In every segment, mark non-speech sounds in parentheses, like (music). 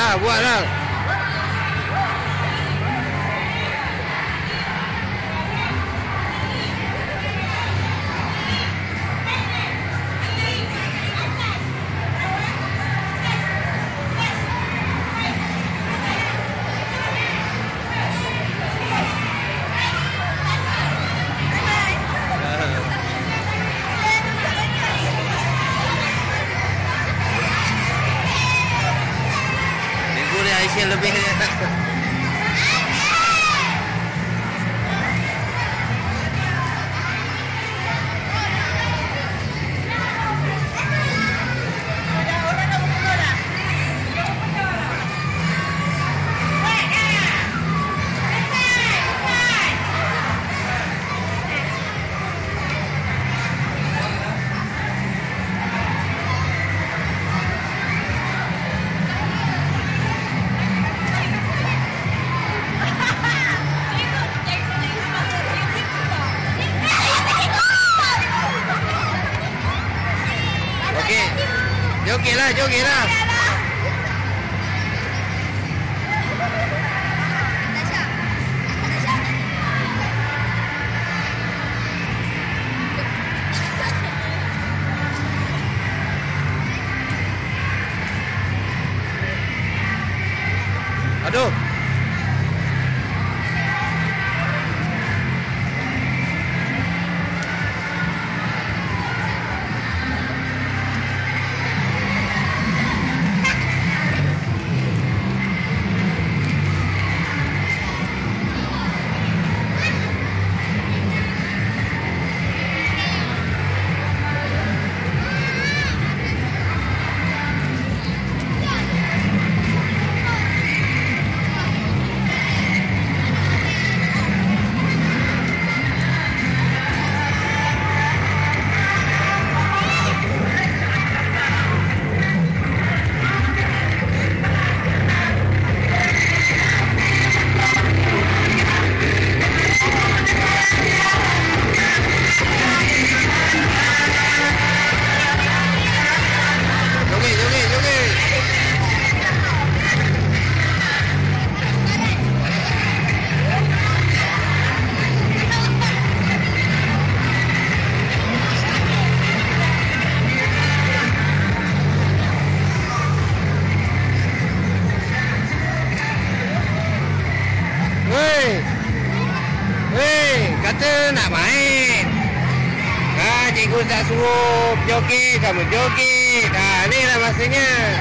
voilà, voilà. Filipino. (laughs) Joget lah, joget lah. Aduh. Main. Ha, cikgu tak suruh joget, kamu joget. Ha, ni lah.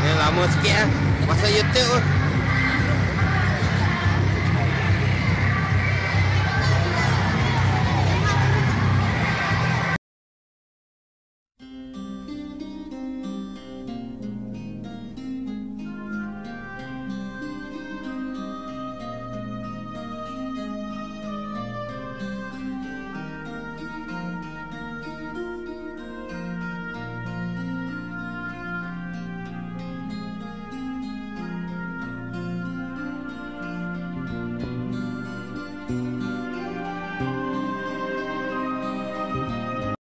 Ni lama sikit lah. Masa YouTube tu.